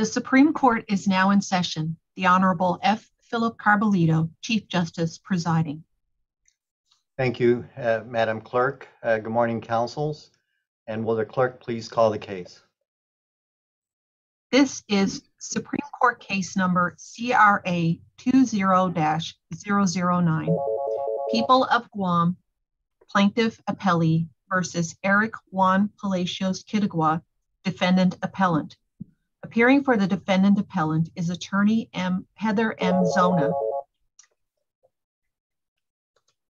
The Supreme Court is now in session. The Honorable F. Philip Carbullido, Chief Justice, presiding. Thank you, uh, Madam Clerk. Uh, Good morning, councils. And will the clerk please call the case? This is Supreme Court case number CRA 20-009. People of Guam, Plaintiff Appellee versus Eric Juan Palacios Quitugua, Defendant Appellant. Appearing for the defendant appellant is Attorney M. Heather M. Zona.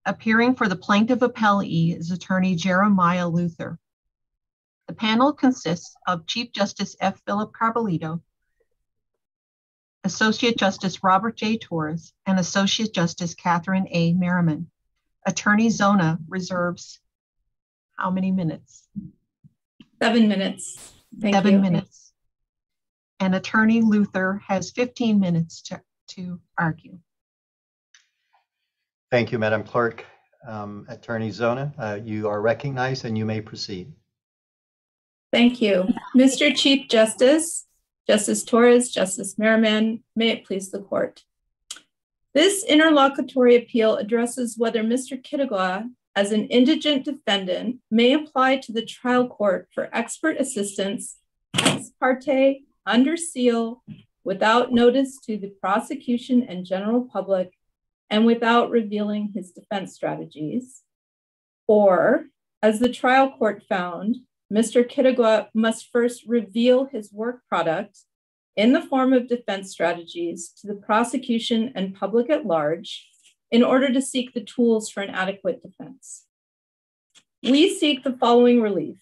Appearing for the plaintiff appellee is Attorney Jeremiah Luther. The panel consists of Chief Justice F. Philip Carbullido, Associate Justice Robert J. Torres, and Associate Justice Katherine A. Maraman. Attorney Zona reserves how many minutes? Seven minutes. Thank Seven you. minutes. And Attorney Luther has 15 minutes to, to argue. Thank you, Madam Clerk. Um, Attorney Zona, uh, you are recognized and you may proceed. Thank you. Mr. Chief Justice, Justice Torres, Justice Maraman, may it please the court. This interlocutory appeal addresses whether Mr. Quitugua, as an indigent defendant, may apply to the trial court for expert assistance ex parte, under seal, without notice to the prosecution and general public, and without revealing his defense strategies. Or, as the trial court found, Mr. Quitugua must first reveal his work product in the form of defense strategies to the prosecution and public at large in order to seek the tools for an adequate defense. We seek the following relief.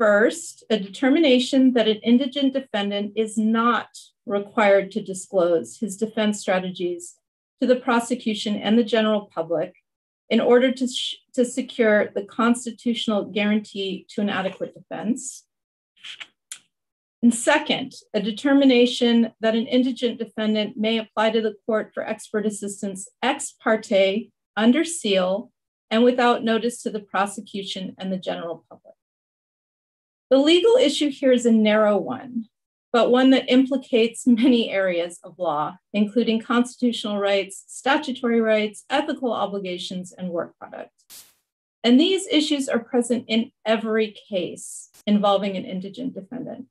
First, a determination that an indigent defendant is not required to disclose his defense strategies to the prosecution and the general public in order to, to secure the constitutional guarantee to an adequate defense. And second, a determination that an indigent defendant may apply to the court for expert assistance ex parte, under seal, and without notice to the prosecution and the general public. The legal issue here is a narrow one, but one that implicates many areas of law, including constitutional rights, statutory rights, ethical obligations, and work product. And these issues are present in every case involving an indigent defendant.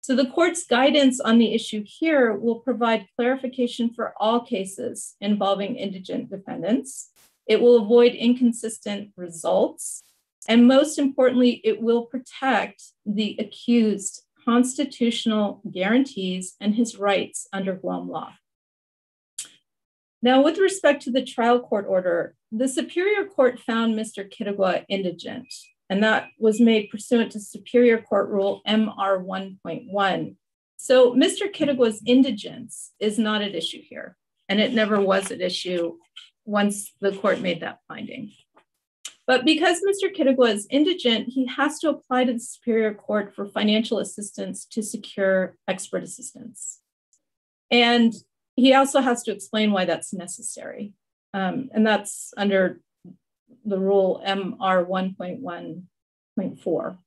So the court's guidance on the issue here will provide clarification for all cases involving indigent defendants. It will avoid inconsistent results. And most importantly, it will protect the accused constitutional guarantees and his rights under Guam law. Now, with respect to the trial court order, the Superior Court found Mr. Quitugua indigent, and that was made pursuant to Superior Court Rule MR 1.1. So, Mr. Quitugua's indigence is not at issue here, and it never was at issue once the court made that finding. But because Mr. Quitugua is indigent, he has to apply to the Superior Court for financial assistance to secure expert assistance. And he also has to explain why that's necessary. Um, and that's under the rule MR 1.1.4.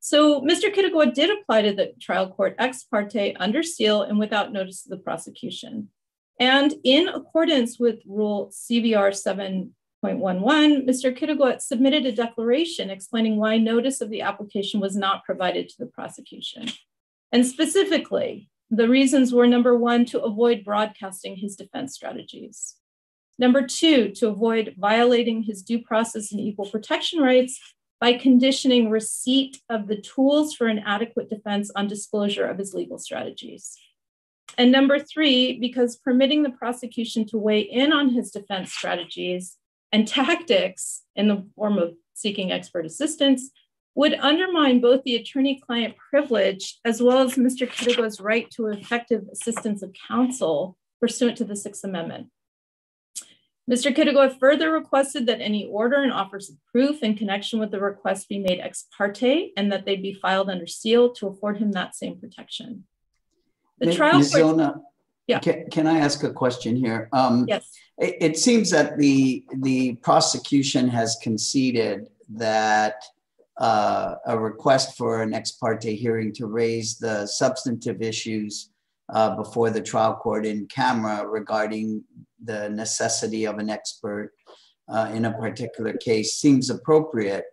So Mr. Quitugua did apply to the trial court ex parte under seal and without notice of the prosecution. And in accordance with Rule CVR 7.11, Mr. Quitugua submitted a declaration explaining why notice of the application was not provided to the prosecution. And specifically, the reasons were number one, to avoid broadcasting his defense strategies. Number two, to avoid violating his due process and equal protection rights by conditioning receipt of the tools for an adequate defense on disclosure of his legal strategies. And number three, because permitting the prosecution to weigh in on his defense strategies and tactics in the form of seeking expert assistance would undermine both the attorney client privilege as well as Mr. Quitugua's right to effective assistance of counsel pursuant to the Sixth Amendment. Mr. Quitugua further requested that any order and offers of proof in connection with the request be made ex parte and that they be filed under seal to afford him that same protection. The Ms. trial Ms. Zona, yeah. Can, can, I ask a question here? Um, yes. It, seems that the the prosecution has conceded that uh, a request for an ex parte hearing to raise the substantive issues uh, before the trial court in camera regarding the necessity of an expert uh, in a particular case seems appropriate.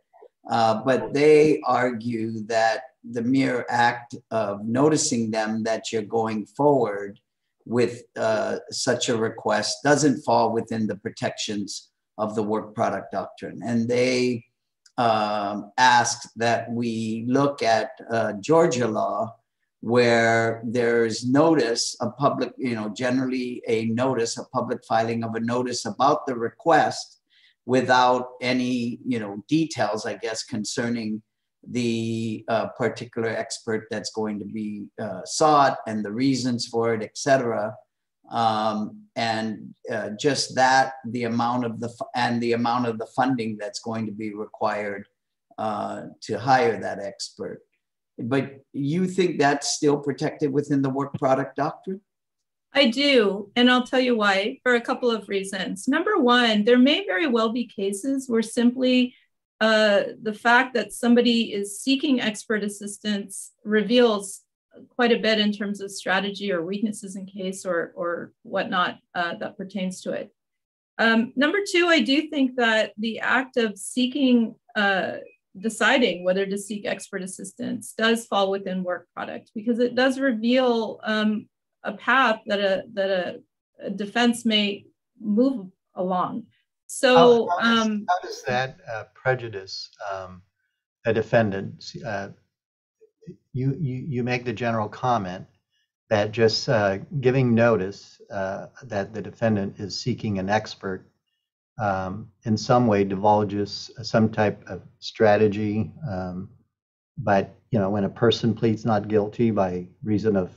Uh, but they argue that the mere act of noticing them that you're going forward with uh, such a request doesn't fall within the protections of the work product doctrine. And they um, asked that we look at uh, Georgia law where there's notice of public, you know, generally a notice, a public filing of a notice about the request without any, you know, details, I guess, concerning the uh, particular expert that's going to be uh, sought and the reasons for it, et cetera. Um, and uh, just that, the amount of the, and the amount of the funding that's going to be required uh, to hire that expert. But you think that's still protected within the work product doctrine? I do. And I'll tell you why for a couple of reasons. Number one, there may very well be cases where simply uh, the fact that somebody is seeking expert assistance reveals quite a bit in terms of strategy or weaknesses in case or, or whatnot uh, that pertains to it. Um, number two, I do think that the act of seeking uh, deciding whether to seek expert assistance does fall within work product because it does reveal um, a path that a that a, a, defense may move along. So how, how, does, um, how does, that uh, prejudice um, a defendant? Uh, you, you you make the general comment that just uh, giving notice uh, that the defendant is seeking an expert um, in some way divulges some type of strategy. Um, but you know, when a person pleads not guilty by reason of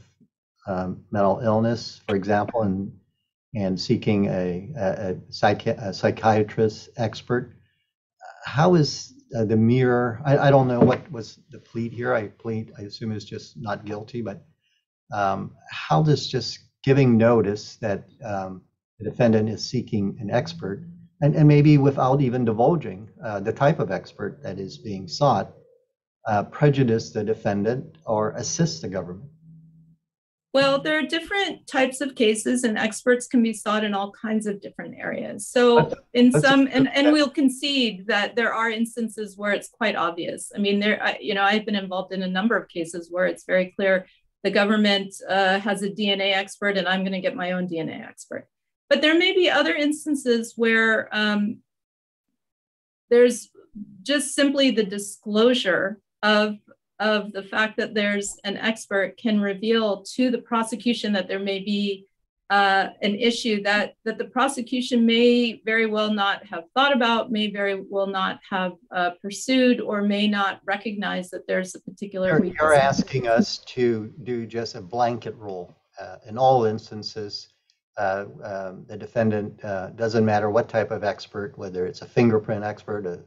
um, mental illness, for example, and and seeking a, a, a, psychi- a psychiatrist expert, how is uh, the mere? I, I, don't know what was the plead here. I plead. I assume it's just not guilty. But um, how does just giving notice that um, the defendant is seeking an expert and, and maybe without even divulging uh, the type of expert that is being sought, uh, prejudice the defendant or assist the government? Well, there are different types of cases, and experts can be sought in all kinds of different areas. So, in some, and, and we'll concede that there are instances where it's quite obvious. I mean, there, you know, I've been involved in a number of cases where it's very clear the government uh, has a DNA expert, and I'm going to get my own DNA expert. But there may be other instances where um, there's just simply the disclosure of, of the fact that there's an expert can reveal to the prosecution that there may be uh, an issue that, that the prosecution may very well not have thought about, may very well not have uh, pursued, or may not recognize that there's a particular. You're, you're asking us to do just a blanket rule uh, in all instances uh, um, the defendant uh, doesn't matter what type of expert, whether it's a fingerprint expert, a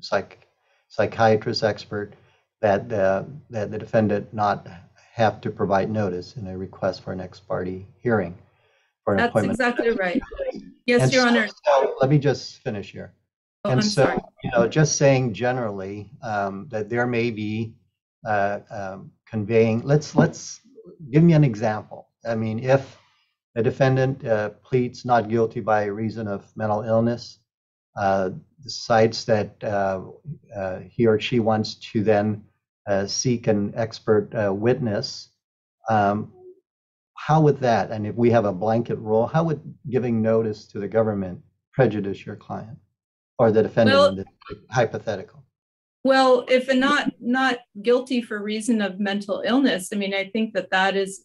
psych, psychiatrist expert, that uh, that the defendant not have to provide notice in a request for an ex parte hearing for an That's appointment. exactly right. Yes, and Your so, Honor. So let me just finish here. Oh, and I'm so, sorry. you know, just saying generally um, that there may be uh, um, conveying. Let's let's give me an example. I mean, if the defendant uh, pleads not guilty by reason of mental illness, uh, decides that uh, uh he or she wants to then uh, seek an expert uh, witness. Um, how would that, and if we have a blanket rule, how would giving notice to the government prejudice your client or the defendant Well- in the hypothetical? Well, if not not guilty for reason of mental illness, I mean, I think that that is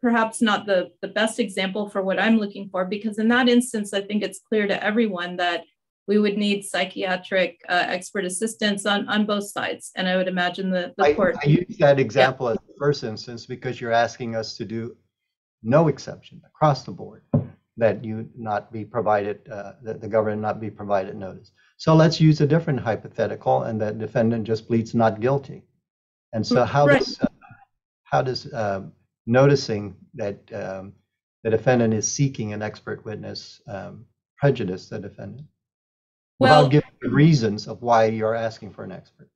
perhaps not the, the best example for what I'm looking for, because in that instance, I think it's clear to everyone that we would need psychiatric uh, expert assistance on, on both sides. And I would imagine the, the I, court. I use that example as the first instance because you're asking us to do no exception across the board that you not be provided, uh, that the government not be provided notice. So let's use a different hypothetical and that defendant just pleads not guilty. And so how Right. does, uh, how does uh, noticing that um, the defendant is seeking an expert witness um, prejudice the defendant Well- without giving the reasons of why you're asking for an expert.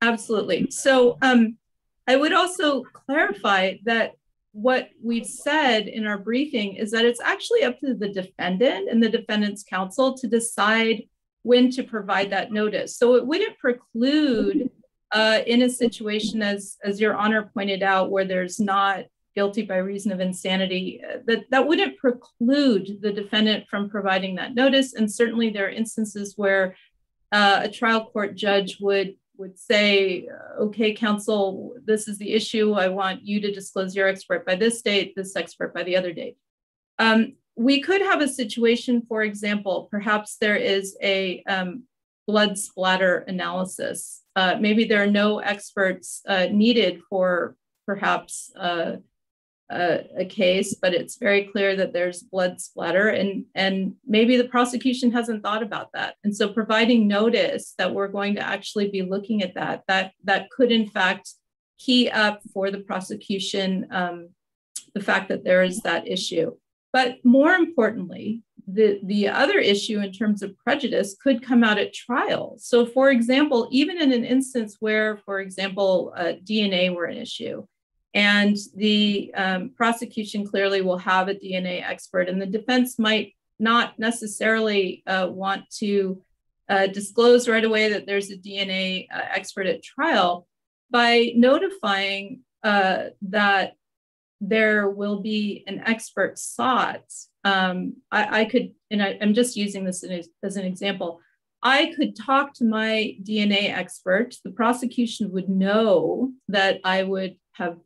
Absolutely. So um, I would also clarify that what we've said in our briefing is that it's actually up to the defendant and the defendant's counsel to decide when to provide that notice. So it wouldn't preclude uh, in a situation as as your honor pointed out where there's not guilty by reason of insanity uh, that that wouldn't preclude the defendant from providing that notice. And certainly there are instances where uh, a trial court judge would would say uh, okay counsel this is the issue. I want you to disclose your expert by this date this expert by the other date. Um, we could have a situation for example perhaps there is a um, blood splatter analysis. Uh, maybe there are no experts uh, needed for perhaps uh, a, case, but it's very clear that there's blood splatter, and and maybe the prosecution hasn't thought about that. And so, providing notice that we're going to actually be looking at that that that could in fact key up for the prosecution um, the fact that there is that issue. But more importantly, the, the other issue in terms of prejudice could come out at trial. So, for example, even in an instance where, for example, uh, DNA were an issue, and the um, prosecution clearly will have a DNA expert, and the defense might not necessarily uh, want to uh, disclose right away that there's a DNA uh, expert at trial by notifying uh, that there will be an expert sought. Um, I, I, could, and I, am just using this as, as an example. I could talk to my DNA expert. The prosecution would know that I would have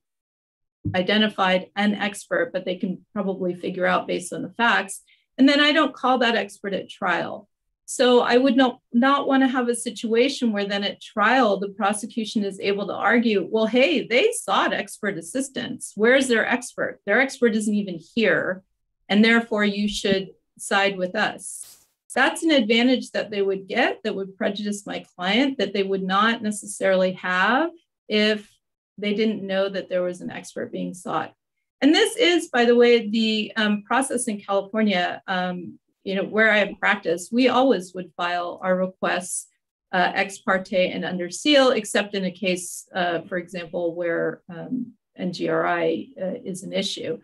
identified an expert, but they can probably figure out based on the facts. And then I don't call that expert at trial. So I would not, not want to have a situation where then at trial, the prosecution is able to argue, well, hey, they sought expert assistance. Where's their expert? Their expert isn't even here. And therefore, you should side with us. That's an advantage that they would get that would prejudice my client that they would not necessarily have if they didn't know that there was an expert being sought. And this is, by the way, the um, process in California, um, you know, where I have practiced, we always would file our requests uh, ex parte and under seal, except in a case, uh, for example, where um, NGRI uh, is an issue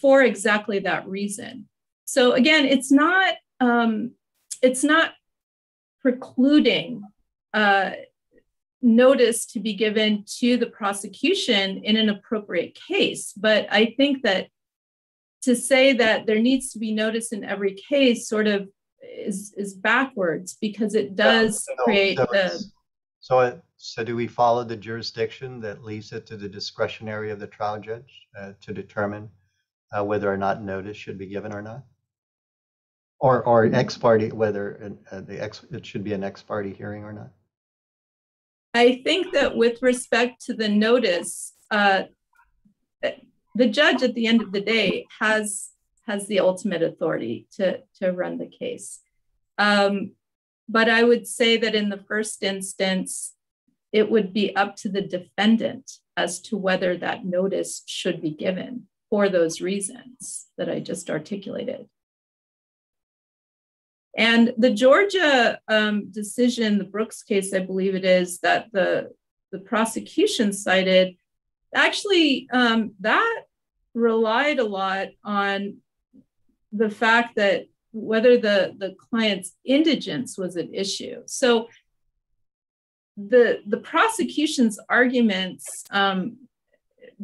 for exactly that reason. So again, it's not um, it's not precluding uh, notice to be given to the prosecution in an appropriate case. But I think that to say that there needs to be notice in every case sort of is is backwards because it does create so the so so do we follow the jurisdiction that leaves it to the discretionary of the trial judge uh, to determine uh, whether or not notice should be given or not or or ex parte whether uh, the ex it should be an ex parte hearing or not I think that with respect to the notice, uh, the judge at the end of the day has has the ultimate authority to to run the case. Um, but I would say that in the first instance, it would be up to the defendant as to whether that notice should be given for those reasons that I just articulated. And the Georgia um, decision, the Brooks case, I believe it is, that the, the prosecution cited, actually, um, that relied a lot on the fact that whether the, the client's indigence was an issue. So the, the prosecution's arguments um,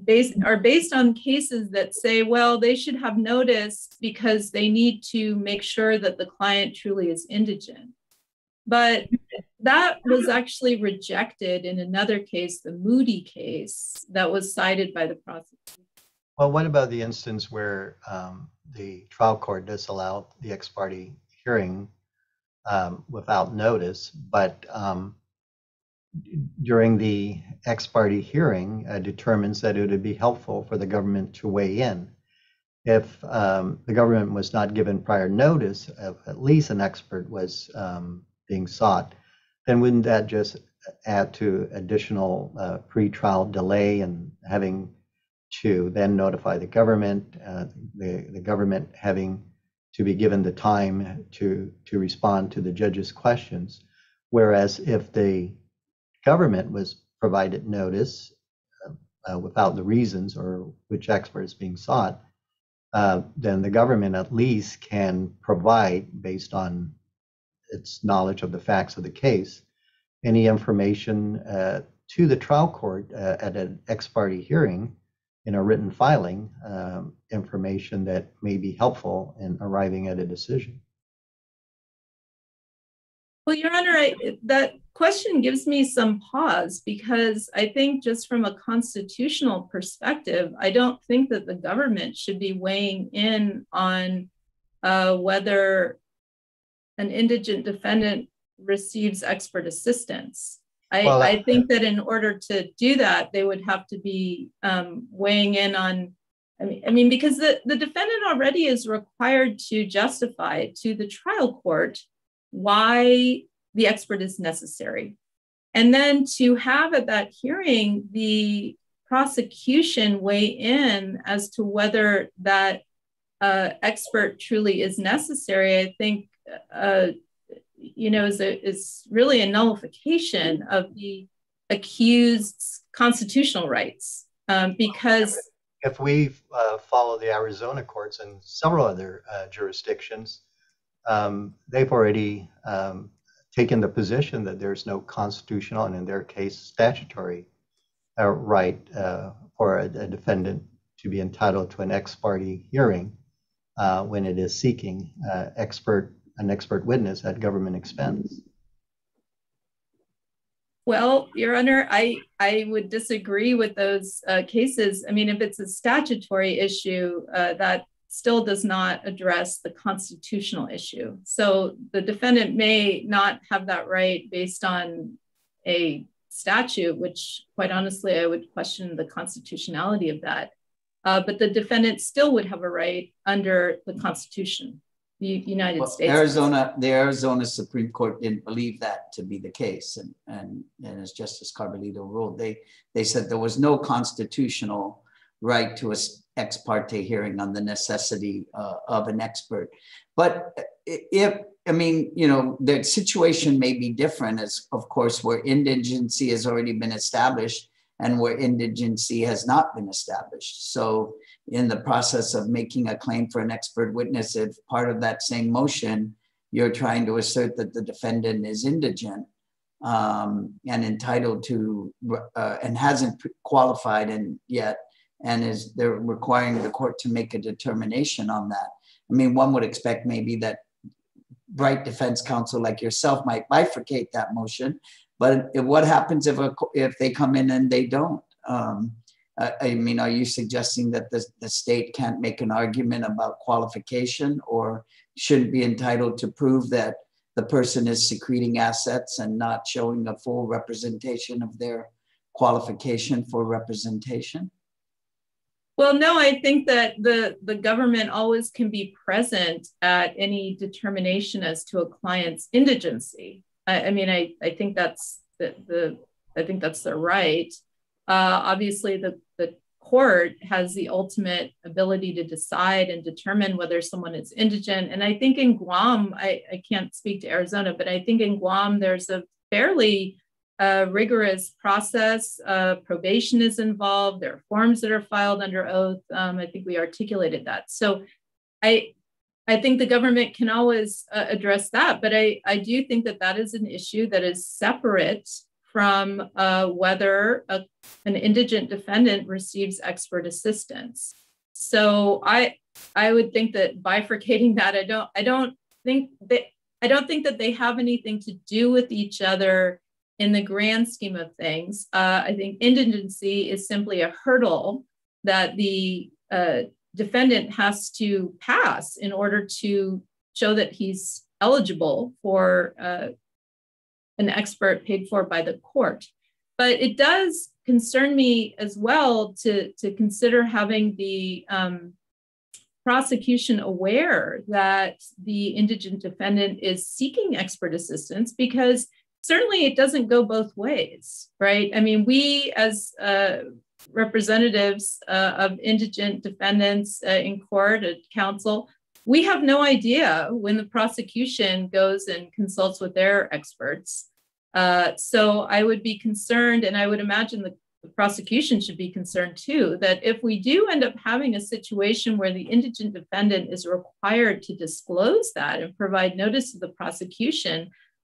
based are based on cases that say well they should have notice because they need to make sure that the client truly is indigent but that was actually rejected in another case the moody case that was cited by the prosecutor. well what about the instance where um, the trial court disallowed the ex parte hearing um, without notice but um, during the ex parte hearing uh, determines that it would be helpful for the government to weigh in. If um, the government was not given prior notice of at least an expert was um, being sought, then wouldn't that just add to additional uh, pre-trial delay and having to then notify the government, uh, the, the government having to be given the time to, to respond to the judge's questions. Whereas if the government was provided notice uh, uh, without the reasons or which expert is being sought, uh, then the government at least can provide, based on its knowledge of the facts of the case, any information uh, to the trial court uh, at an ex parte hearing in a written filing, um, information that may be helpful in arriving at a decision. Well, Your Honor, I, that question gives me some pause because I think, just from a constitutional perspective, I don't think that the government should be weighing in on uh, whether an indigent defendant receives expert assistance. I, well, I, think that in order to do that, they would have to be um, weighing in on. I mean, I mean, because the, the defendant already is required to justify to the trial court why the expert is necessary. And then to have at that hearing the prosecution weigh in as to whether that uh, expert truly is necessary, I think, uh, you know, is, a, is really a nullification of the accused's constitutional rights um, because. If we uh, follow the Arizona courts and several other uh, jurisdictions, um, they've already um, taken the position that there's no constitutional and in their case statutory uh, right uh, for a, a, defendant to be entitled to an ex parte hearing uh, when it is seeking uh, expert an expert witness at government expense. Well, Your Honor, I, I would disagree with those uh, cases. I mean, if it's a statutory issue, uh, that still does not address the constitutional issue. So the defendant may not have that right based on a statute, which quite honestly, I would question the constitutionality of that. Uh, but the defendant still would have a right under the Constitution, the United well, States. Arizona, the Arizona Supreme Court didn't believe that to be the case, and and and as Justice Carbullido ruled, they they said there was no constitutional right to a ex parte hearing on the necessity uh, of an expert. But if, I mean, you know, the situation may be different as, of course, where indigency has already been established and where indigency has not been established. So, in the process of making a claim for an expert witness, if part of that same motion, you're trying to assert that the defendant is indigent um, and entitled to, uh, and hasn't qualified and yet and is they're requiring the court to make a determination on that. I mean, one would expect maybe that bright defense counsel like yourself might bifurcate that motion, but what happens if a, if they come in and they don't? Um, I, I mean, are you suggesting that the, the state can't make an argument about qualification or shouldn't be entitled to prove that the person is secreting assets and not showing a full representation of their qualification for representation? Well, no, I think that the, the government always can be present at any determination as to a client's indigency. I, I mean, I, I think that's the, the I think that's their right. Uh, obviously, the, the court has the ultimate ability to decide and determine whether someone is indigent. And I think in Guam, I, I can't speak to Arizona, but I think in Guam, there's a fairly a rigorous process. Uh, probation is involved. There are forms that are filed under oath. Um, I think we articulated that. So I, I think the government can always uh, address that, but I, I do think that that is an issue that is separate from uh, whether a, an indigent defendant receives expert assistance. So I, I would think that bifurcating that, I don't, I don't think that, I don't think that they have anything to do with each other in the grand scheme of things, uh, I think indigency is simply a hurdle that the uh, defendant has to pass in order to show that he's eligible for uh, an expert paid for by the court. But it does concern me as well to, to consider having the um, prosecution aware that the indigent defendant is seeking expert assistance because certainly it doesn't go both ways, right? I mean, we as uh, representatives uh, of indigent defendants uh, in court at counsel, we have no idea when the prosecution goes and consults with their experts Uh, so I would be concerned, and I would imagine the, the prosecution should be concerned too, that if we do end up having a situation where the indigent defendant is required to disclose that and provide notice to the prosecution,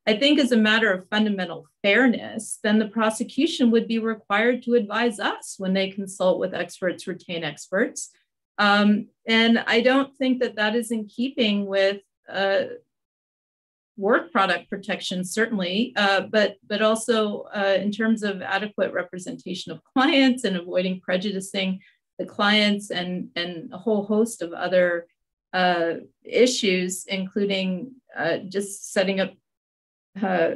I think as a matter of fundamental fairness, then the prosecution would be required to advise us when they consult with experts, retain experts. Um, and I don't think that that is in keeping with uh, work product protection, certainly, uh, but but also uh, in terms of adequate representation of clients and avoiding prejudicing the clients and and a whole host of other uh, issues, including uh, just setting up uh,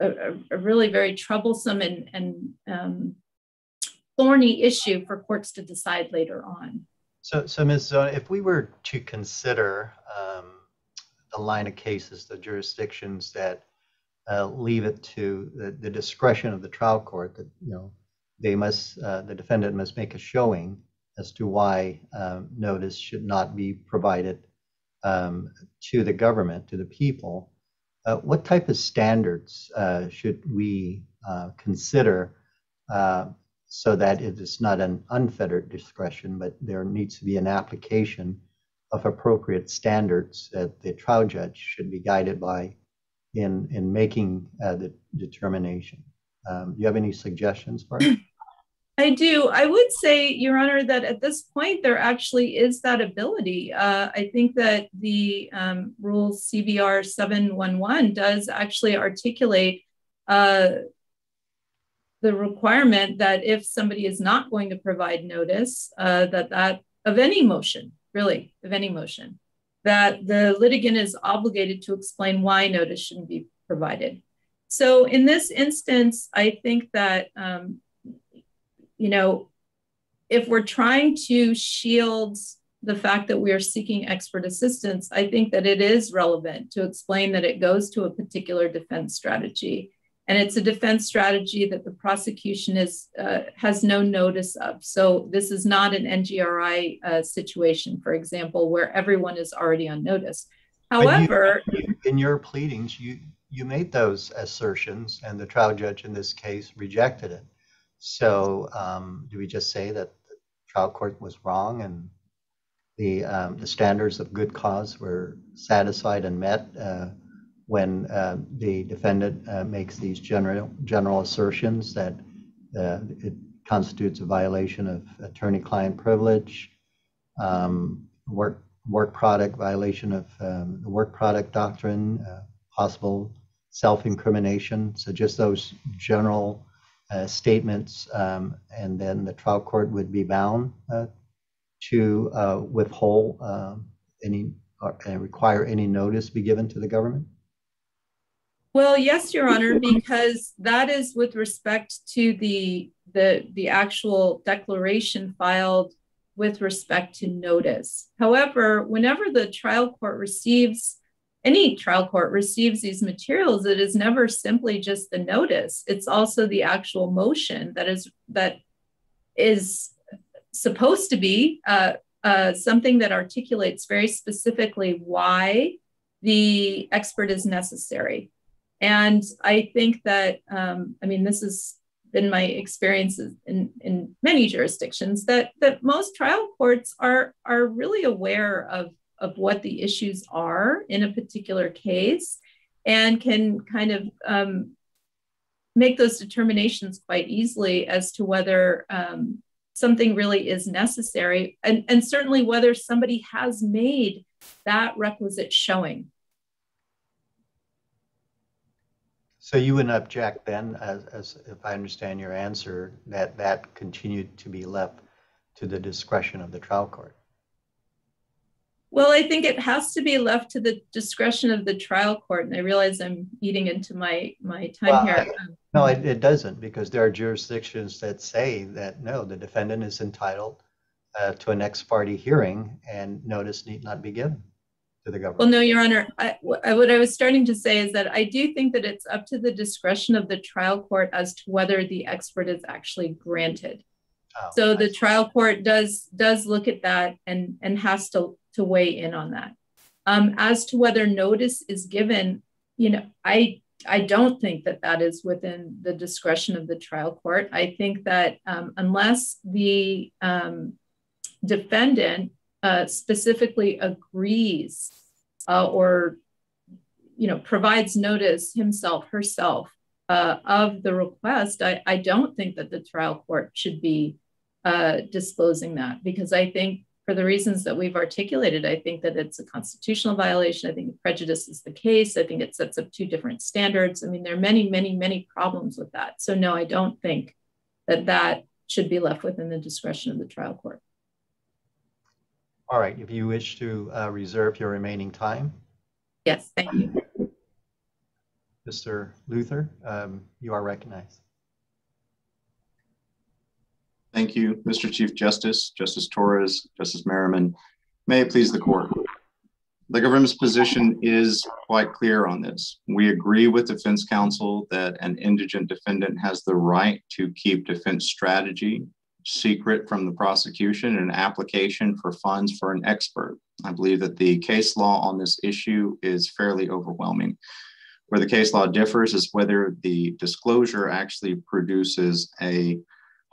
a, a, really very troublesome and, and um, thorny issue for courts to decide later on. So, so Ms. Zona, if we were to consider um, the line of cases, the jurisdictions that uh, leave it to the, the, discretion of the trial court that you know they must uh, the defendant must make a showing as to why um, notice should not be provided um, to the government to the people what type of standards uh, should we uh, consider uh, so that it is not an unfettered discretion, but there needs to be an application of appropriate standards that the trial judge should be guided by in, in making uh, the determination? Um, do you have any suggestions for it? I do. I would say, Your Honor, that at this point there actually is that ability. Uh, I think that the um, rule CVR 711 does actually articulate uh, the requirement that if somebody is not going to provide notice, uh, that that of any motion, really of any motion, that the litigant is obligated to explain why notice shouldn't be provided. So in this instance, I think that um, you know, if we're trying to shield the fact that we are seeking expert assistance, I think that it is relevant to explain that it goes to a particular defense strategy. And it's a defense strategy that the prosecution is uh, has no notice of. So this is not an NGRI uh, situation, for example, where everyone is already on notice. However, you, in your pleadings, you you made those assertions, and the trial judge in this case rejected it. So um, do we just say that the trial court was wrong and the, um, the standards of good cause were satisfied and met uh, when uh, the defendant uh, makes these general, general assertions that uh, it constitutes a violation of attorney-client privilege, um, work, work product violation of um, the work product doctrine, uh, possible self-incrimination. So just those general statements, um, and then the trial court would be bound uh, to uh, withhold um, any or require any notice be given to the government? Well, yes, Your Honor, because that is with respect to the the the actual declaration filed with respect to notice. However, whenever the trial court receives any trial court receives these materials, it is never simply just the notice. It's also the actual motion that is that is supposed to be uh, uh, something that articulates very specifically why the expert is necessary. And I think that, um, I mean, this has been my experiences in, in many jurisdictions that, that most trial courts are, are really aware of of what the issues are in a particular case and can kind of um, make those determinations quite easily as to whether um, something really is necessary and, and certainly whether somebody has made that requisite showing. So you wouldn't object then, as, as if I understand your answer, that that continued to be left to the discretion of the trial court? Well, I think it has to be left to the discretion of the trial court. And I realize I'm eating into my, my time well, here. I, no, it, it, doesn't, because there are jurisdictions that say that no, the defendant is entitled uh, to an ex parte hearing and notice need not be given to the government. Well, no, Your Honor, I, what I was starting to say is that I do think that it's up to the discretion of the trial court as to whether the expert is actually granted. Oh, so the trial court does does look at that and and has to to weigh in on that. Um, as to whether notice is given, you know, I I don't think that that is within the discretion of the trial court. I think that um, unless the um, defendant uh, specifically agrees uh, or you know provides notice himself herself uh, of the request, I, I, don't think that the trial court should be uh, disclosing that because I think for the reasons that we've articulated, I think that it's a constitutional violation. I think prejudice is the case. I think it sets up two different standards. I mean, there are many, many, many problems with that. So no, I don't think that that should be left within the discretion of the trial court. All right, if you wish to uh, reserve your remaining time. Yes, thank you. Mr. Luther, um, you are recognized. Thank you, Mr. Chief Justice, Justice Torres, Justice Maraman. May it please the court. The government's position is quite clear on this. We agree with defense counsel that an indigent defendant has the right to keep defense strategy secret from the prosecution and an application for funds for an expert. I believe that the case law on this issue is fairly overwhelming. Where the case law differs is whether the disclosure actually produces a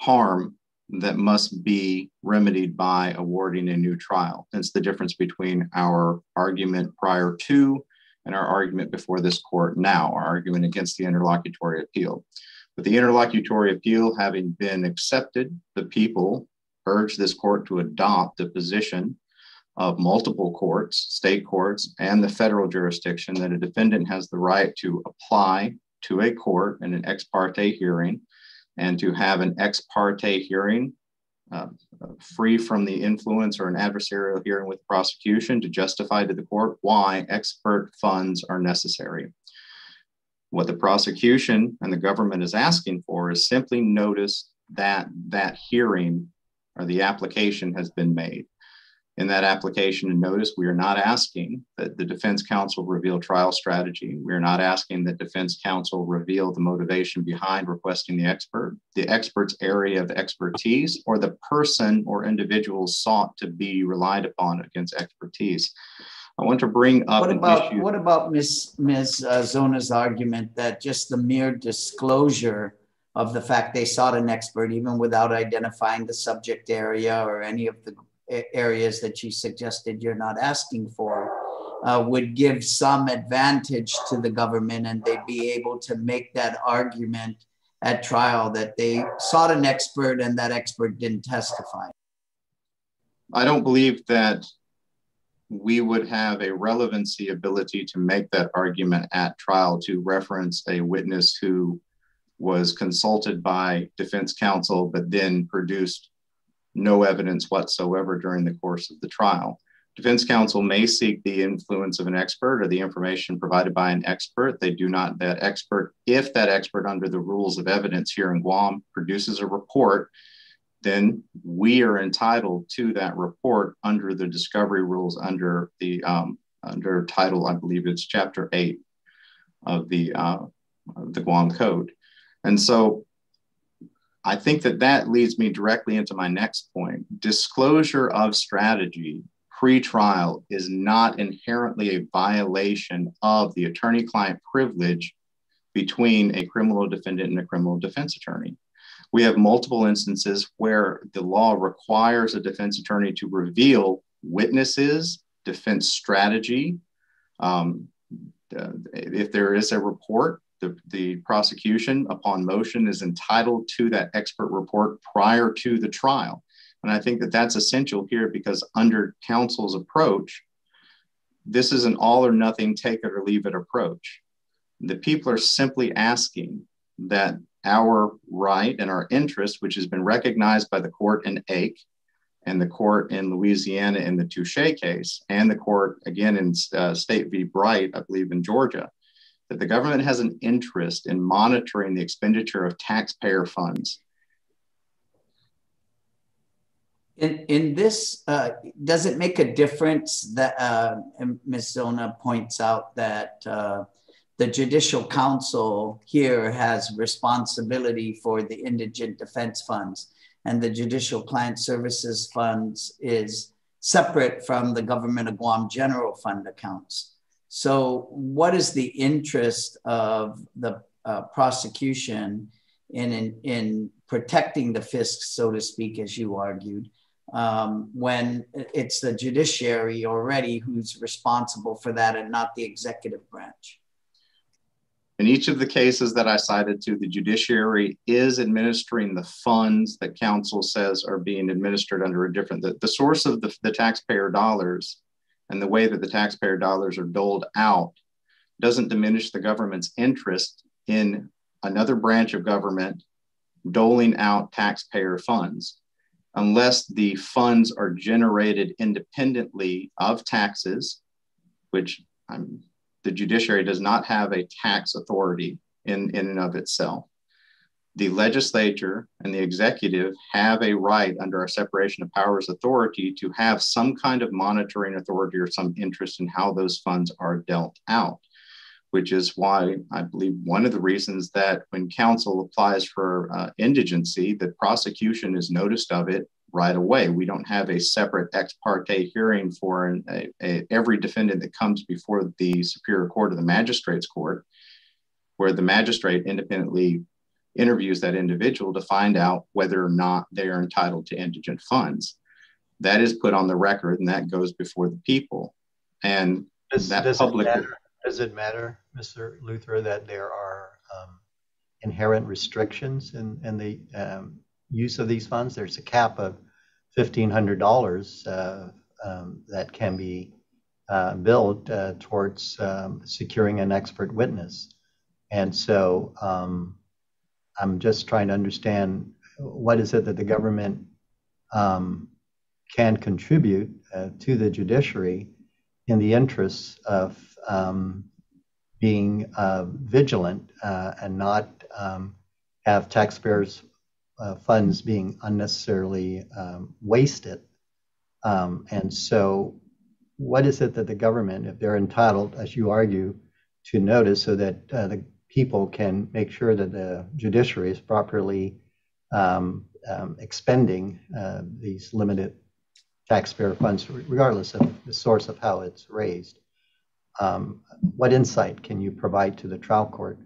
harm that must be remedied by awarding a new trial. That's the difference between our argument prior to and our argument before this court now, our argument against the interlocutory appeal. With the interlocutory appeal having been accepted, the people urge this court to adopt the position of multiple courts, state courts, and the federal jurisdiction that a defendant has the right to apply to a court in an ex parte hearing and to have an ex parte hearing uh, free from the influence or an adversarial hearing with prosecution to justify to the court why expert funds are necessary. What the prosecution and the government is asking for is simply notice that that hearing or the application has been made. In that application and notice, we are not asking that the defense counsel reveal trial strategy. We are not asking that defense counsel reveal the motivation behind requesting the expert, the expert's area of expertise, or the person or individuals sought to be relied upon against expertise. I want to bring up what about issue. what about Ms. Ms. Uh, Zona's argument that just the mere disclosure of the fact they sought an expert, even without identifying the subject area or any of the areas that you suggested you're not asking for, uh, would give some advantage to the government, and they'd be able to make that argument at trial that they sought an expert and that expert didn't testify. I don't believe that we would have a relevancy ability to make that argument at trial to reference a witness who was consulted by defense counsel but then produced no evidence whatsoever during the course of the trial. Defense counsel may seek the influence of an expert or the information provided by an expert. They do not, that expert, if that expert under the rules of evidence here in Guam produces a report then we are entitled to that report under the discovery rules under the um, under title, I believe it's chapter eight of the uh, the Guam Code, and so I think that that leads me directly into my next point. Disclosure of strategy pre-trial is not inherently a violation of the attorney-client privilege between a criminal defendant and a criminal defense attorney we have multiple instances where the law requires a defense attorney to reveal witnesses, defense strategy. Um, uh, if there is a report, the, the prosecution, upon motion, is entitled to that expert report prior to the trial. And I think that that's essential here because, under counsel's approach, this is an all or nothing, take it or leave it approach. The people are simply asking that our right and our interest, which has been recognized by the court in Ake and the court in Louisiana in the Touchet case, and the court again in uh, State v. Bright, I believe in Georgia, that the government has an interest in monitoring the expenditure of taxpayer funds. In, in this, uh, does it make a difference that uh, Ms. Zona points out that uh, the Judicial Council here has responsibility for the indigent defense funds, and the Judicial Client Services Funds is separate from the Government of Guam General Fund accounts. So, what is the interest of the uh, prosecution in, in, in protecting the fisc, so to speak, as you argued, um, when it's the judiciary already who's responsible for that and not the executive branch? In each of the cases that I cited to, the judiciary is administering the funds that counsel says are being administered under a different, the, the source of the, the taxpayer dollars and the way that the taxpayer dollars are doled out doesn't diminish the government's interest in another branch of government doling out taxpayer funds unless the funds are generated independently of taxes, which I'm, the judiciary does not have a tax authority in, in and of itself. The legislature and the executive have a right under our separation of powers authority to have some kind of monitoring authority or some interest in how those funds are dealt out which is why I believe one of the reasons that when counsel applies for uh, indigency, the prosecution is noticed of it right away. We don't have a separate ex parte hearing for an, a, a, every defendant that comes before the Superior Court or the Magistrates Court, where the magistrate independently interviews that individual to find out whether or not they are entitled to indigent funds. That is put on the record and that goes before the people. And Does, that does public. it matter? Does it matter, Mr. Luther, that there are um, inherent restrictions in, in the um, use of these funds? There's a cap of $1,500 uh, um, that can be uh, billed uh, towards um, securing an expert witness. And so um, I'm just trying to understand what is it that the government um, can contribute uh, to the judiciary in the interests of um, being uh, vigilant uh, and not um, have taxpayers' uh, funds being unnecessarily um, wasted. Um, and so, what is it that the government, if they're entitled, as you argue, to notice so that uh, the people can make sure that the judiciary is properly um, um, expending uh, these limited taxpayer funds, regardless of the source of how it's raised? um, what insight can you provide to the trial court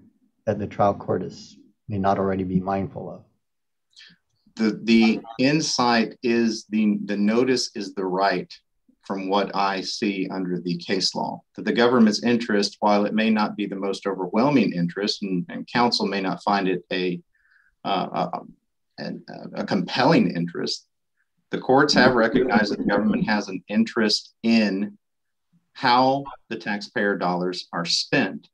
that the trial court is may not already be mindful of? The the insight is the the notice is the right from what I see under the case law. That the government's interest, while it may not be the most overwhelming interest, and, and counsel may not find it a, uh, a, a compelling interest, the courts have recognized that the government has an interest in how the taxpayer dollars are spent.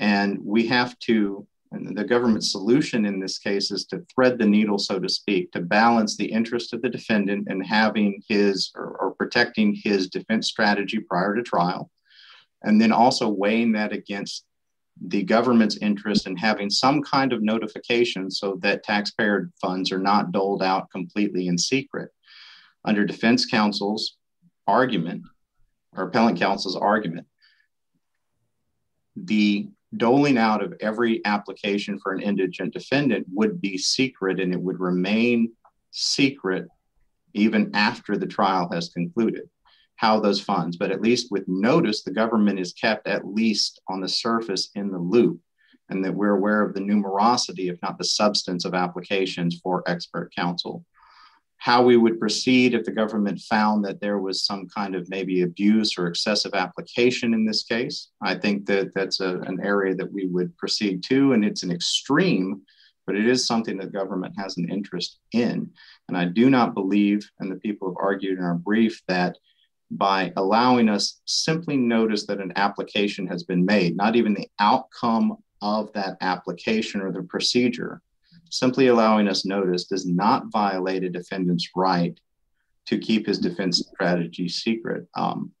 And we have to, and the government's solution in this case is to thread the needle, so to speak, to balance the interest of the defendant in having his or, or protecting his defense strategy prior to trial. And then also weighing that against the government's interest in having some kind of notification so that taxpayer funds are not doled out completely in secret. Under defense counsel's argument, or appellant counsel's argument, the doling out of every application for an indigent defendant would be secret and it would remain secret even after the trial has concluded. How those funds but at least with notice the government is kept at least on the surface in the loop and that we're aware of the numerosity if not the substance of applications for expert counsel how we would proceed if the government found that there was some kind of maybe abuse or excessive application in this case. I think that that's a, an area that we would proceed to, and it's an extreme, but it is something that government has an interest in. And I do not believe, and the people have argued in our brief, that by allowing us simply notice that an application has been made, not even the outcome of that application or the procedure, simply allowing us notice does not violate a defendant's right to keep his defense strategy secret. Um,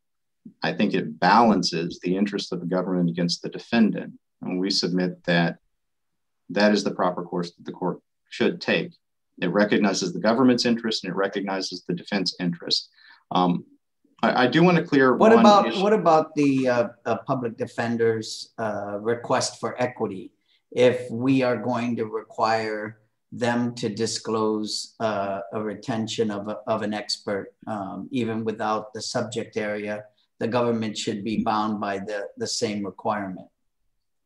I think it balances the interest of the government against the defendant. And we submit that that is the proper course that the court should take. It recognizes the government's interest and it recognizes the defense interest. Um, I, I, do want to clear. What about issue. what about the uh, uh, public defender's uh, request for equity? If we are going to require them to disclose uh, a retention of, a, of an expert, um, even without the subject area the government should be bound by the, the same requirement.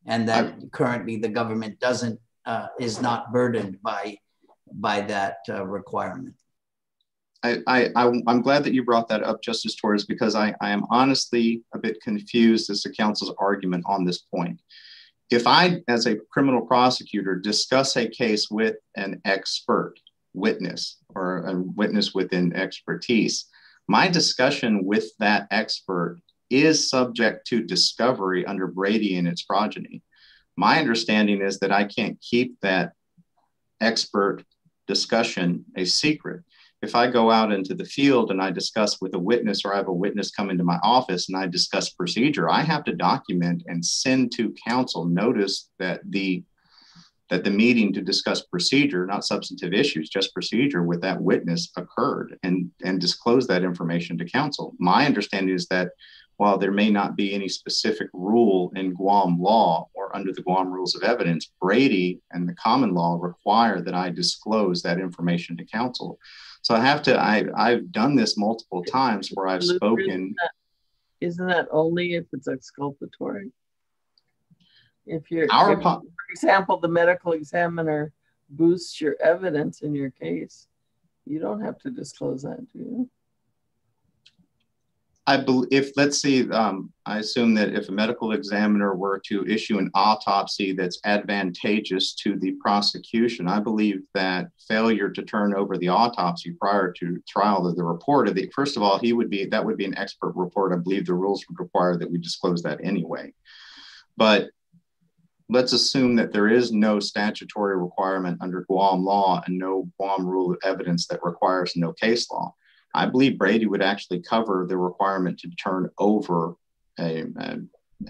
And that currently the government doesn't, uh, is not burdened by, by that uh, requirement. I, I, I'm glad that you brought that up, Justice Torres, because I, I am honestly a bit confused as to counsel's argument on this point. If I, as a criminal prosecutor, discuss a case with an expert witness or a witness within expertise, my discussion with that expert is subject to discovery under Brady and its progeny. My understanding is that I can't keep that expert discussion a secret if I go out into the field and I discuss with a witness or I have a witness come into my office and I discuss procedure, I have to document and send to counsel notice that the that the meeting to discuss procedure, not substantive issues, just procedure with that witness occurred and, and disclose that information to counsel. My understanding is that while there may not be any specific rule in Guam law or under the Guam rules of evidence, Brady and the common law require that I disclose that information to counsel. So I have to, I, I've done this multiple times where I've spoken. Isn't that only if it's exculpatory? If you're, Our if, for example, the medical examiner boosts your evidence in your case, you don't have to disclose that, do you? I believe if let's see, um, I assume that if a medical examiner were to issue an autopsy that's advantageous to the prosecution, I believe that failure to turn over the autopsy prior to trial of the report of the first of all, he would be that would be an expert report. I believe the rules would require that we disclose that anyway. But let's assume that there is no statutory requirement under Guam law and no Guam rule of evidence that requires no case law I believe Brady would actually cover the requirement to turn over a, a,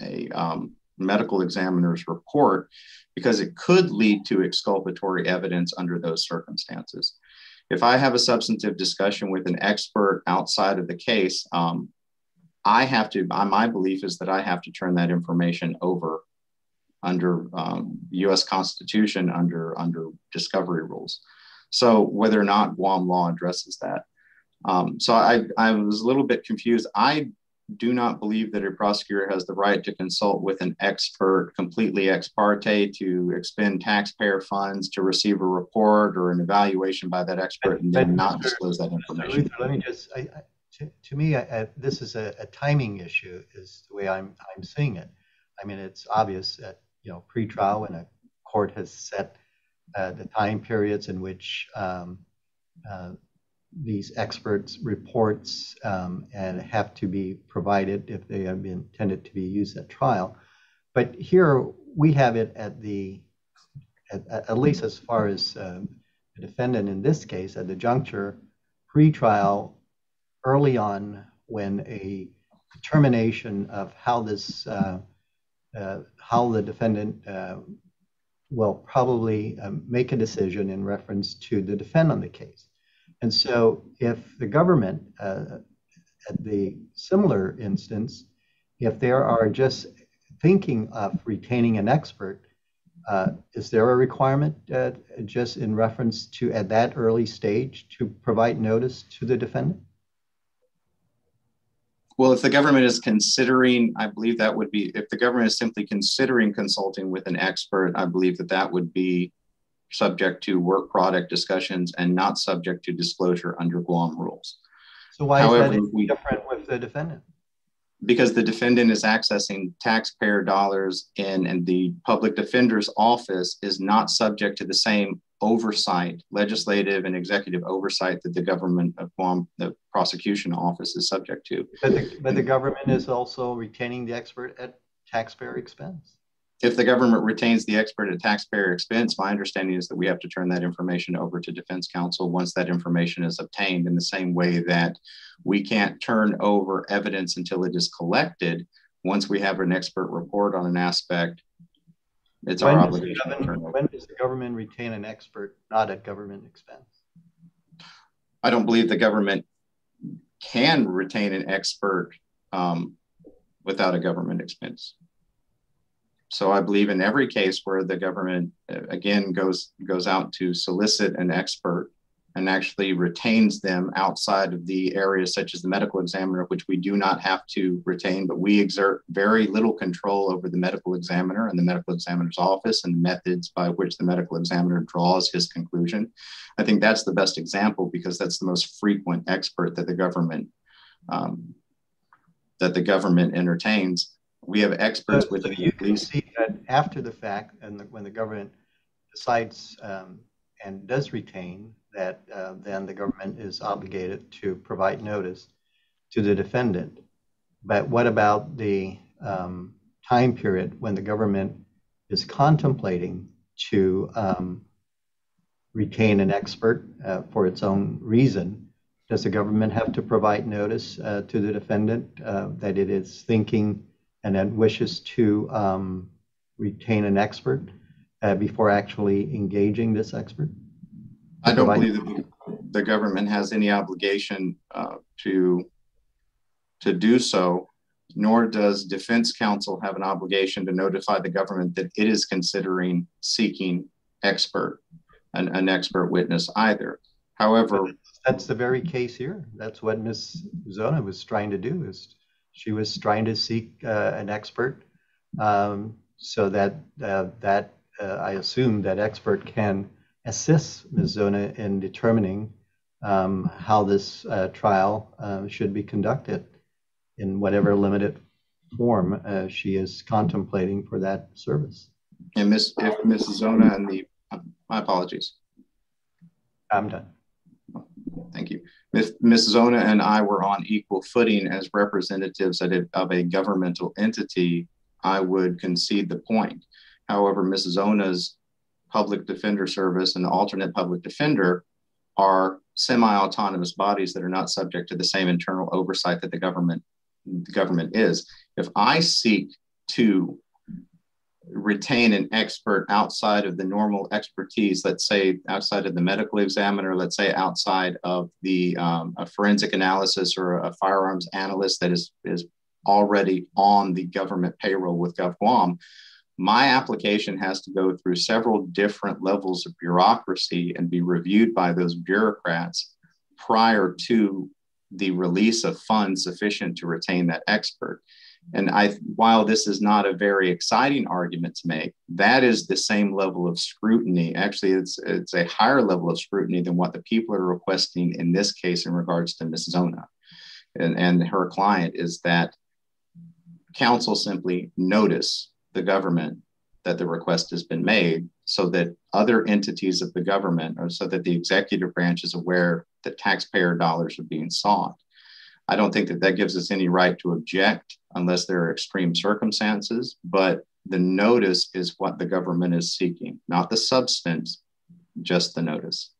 a um, medical examiner's report because it could lead to exculpatory evidence under those circumstances. If I have a substantive discussion with an expert outside of the case, um, I have to, my belief is that I have to turn that information over under um, US Constitution, under, under discovery rules. So whether or not Guam law addresses that. Um, so I, I was a little bit confused. I do not believe that a prosecutor has the right to consult with an expert completely ex parte to expend taxpayer funds to receive a report or an evaluation by that expert and then not disclose that information. Luther, let me just, I, I, to, to, me, I, this is a, a, timing issue is the way I'm, I'm seeing it. I mean, it's obvious that, you know, pre-trial when a court has set uh, the time periods in which um, uh, these experts' reports um, and have to be provided if they have been intended to be used at trial. But here we have it at the, at, at least as far as um, the defendant in this case, at the juncture pre-trial, early on, when a determination of how this, uh, uh, how the defendant uh, will probably um, make a decision in reference to the defendant on the case. And so if the government, uh, at the similar instance, if there are just thinking of retaining an expert, uh, is there a requirement uh, just in reference to at that early stage to provide notice to the defendant? Well, if the government is considering, I believe that would be, if the government is simply considering consulting with an expert, I believe that that would be subject to work product discussions and not subject to disclosure under Guam rules. So why However, is that we, different with the defendant? Because the defendant is accessing taxpayer dollars in, and the public defender's office is not subject to the same oversight, legislative and executive oversight that the government of Guam, the prosecution office is subject to. But the, but the government is also retaining the expert at taxpayer expense if the government retains the expert at taxpayer expense, my understanding is that we have to turn that information over to defense counsel once that information is obtained in the same way that we can't turn over evidence until it is collected. Once we have an expert report on an aspect, it's when our obligation. when does the government retain an expert not at government expense? I don't believe the government can retain an expert um, without a government expense. So I believe in every case where the government uh, again goes goes out to solicit an expert and actually retains them outside of the areas such as the medical examiner, which we do not have to retain, but we exert very little control over the medical examiner and the medical examiner's office and the methods by which the medical examiner draws his conclusion. I think that's the best example because that's the most frequent expert that the government um, that the government entertains. We have experts with so at you can see that after the fact, and the- when the government decides um, and does retain, that uh, then the government is obligated to provide notice to the defendant. But what about the um, time period when the government is contemplating to um, retain an expert uh, for its own reason? Does the government have to provide notice uh, to the defendant uh, that it is thinking and then wishes to um, retain an expert uh, before actually engaging this expert? I don't believe that the- government has any obligation uh, to to do so, nor does defense counsel have an obligation to notify the government that it is considering seeking expert, an, an expert witness either. However, That's the very case here. That's what Ms. Zona was trying to do. Is she was trying to seek uh, an expert um, so that uh, that uh, I assume that expert can assist Ms. Zona in determining um, how this uh, trial uh, should be conducted in whatever limited form uh, she is contemplating for that service. and Miss if Mrs. Zona and the my apologies. I'm done. Thank you. Ms. Zona and I were on equal footing as representatives of a, of a governmental entity. I would concede the point. However, Ms. Zona's public defender service and the alternate public defender are semi-autonomous bodies that are not subject to the same internal oversight that the government the government is. If I seek to retain an expert outside of the normal expertise, let's say outside of the medical examiner, let's say outside of the um, a forensic analysis or a firearms analyst that is, is already on the government payroll with GovGuam, my application has to go through several different levels of bureaucracy and be reviewed by those bureaucrats prior to the release of funds sufficient to retain that expert. And I, while this is not a very exciting argument to make, that is the same level of scrutiny. Actually, it's it's a higher level of scrutiny than what the people are requesting in this case in regards to Ms. Zona and, and her client is that council simply notice the government that the request has been made so that other entities of the government or so that the executive branch is aware that taxpayer dollars are being sought. I don't think that that gives us any right to object unless there are extreme circumstances, but the notice is what the government is seeking, not the substance, just the notice.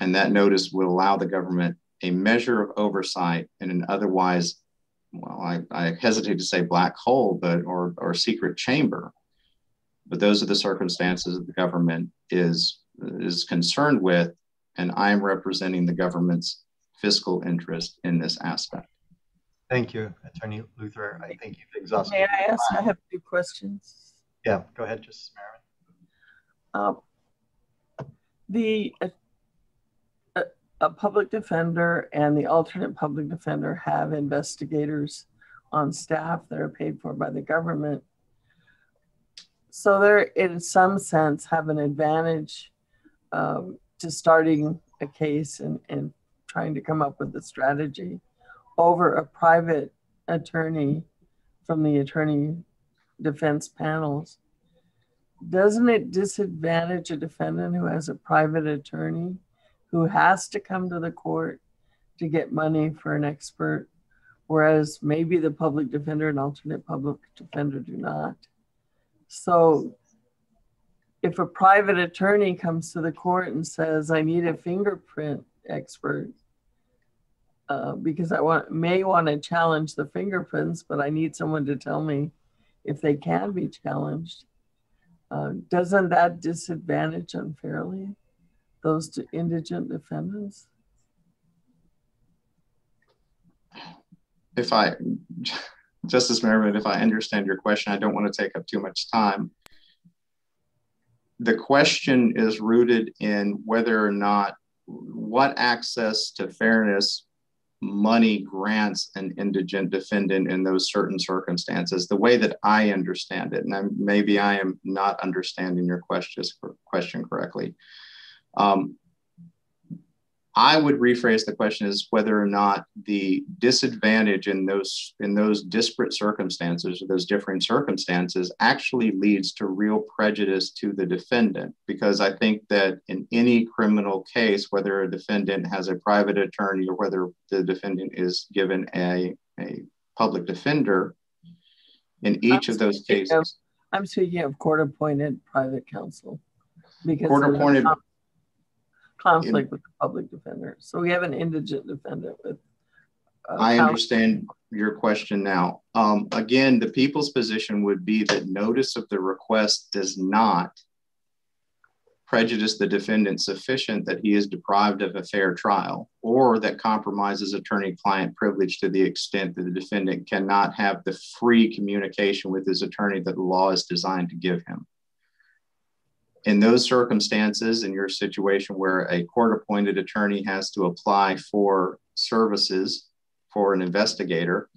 And that notice will allow the government a measure of oversight in an otherwise, well, I, I hesitate to say black hole, but or, or secret chamber. But those are the circumstances that the government is, is concerned with, and I'm representing the government's fiscal interest in this aspect. Thank you, Attorney Luther. I think you've exhausted. May I ask? I have two questions. Yeah, go ahead, Justice Maraman. Uh, the uh, a, a public defender and the alternate public defender have investigators on staff that are paid for by the government. So they're in some sense have an advantage um, to starting a case and, and trying to come up with a strategy over a private attorney from the attorney defense panels doesn't it disadvantage a defendant who has a private attorney who has to come to the court to get money for an expert, whereas maybe the public defender and alternate public defender do not? So if a private attorney comes to the court and says, I need a fingerprint expert, uh, because I want may want to challenge the fingerprints, but I need someone to tell me if they can be challenged. Uh, doesn't that disadvantage unfairly those indigent defendants? If I, Justice Maraman, if I understand your question, I don't want to take up too much time. The question is rooted in whether or not what access to fairness money grants an indigent defendant in those certain circumstances, the way that I understand it, and I'm, maybe I am not understanding your question, question correctly. Um, I would rephrase the question as whether or not the disadvantage in those in those disparate circumstances or those differing circumstances actually leads to real prejudice to the defendant. Because I think that in any criminal case, whether a defendant has a private attorney or whether the defendant is given a, a public defender, in each I'm of those cases. Of, I'm speaking of court appointed private counsel. Because court appointed conflict with the public defender. So we have an indigent defendant with. Uh, I understand your question now. Um, again, the people's position would be that notice of the request does not prejudice the defendant sufficient that he is deprived of a fair trial or that compromises attorney client privilege to the extent that the defendant cannot have the free communication with his attorney that the law is designed to give him in those circumstances, in your situation where a court appointed attorney has to apply for services for an investigator,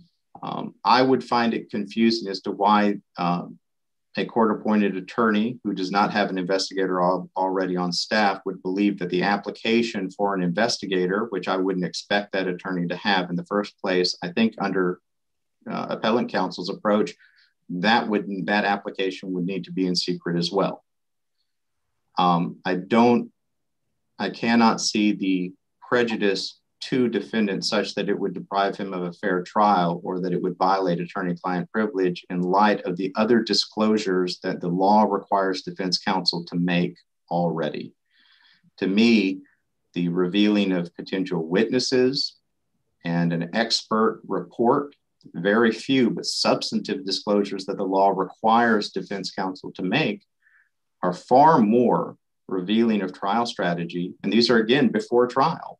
um, I would find it confusing as to why um, a court appointed attorney who does not have an investigator al- already on staff would believe that the application for an investigator, which I wouldn't expect that attorney to have in the first place, I think under uh, appellant counsel's approach, that would that application would need to be in secret as well. Um, I don't, I cannot see the prejudice to defendant such that it would deprive him of a fair trial or that it would violate attorney client privilege in light of the other disclosures that the law requires defense counsel to make already. To me, the revealing of potential witnesses and an expert report, very few but substantive disclosures that the law requires defense counsel to make are far more revealing of trial strategy. And these are, again, before trial.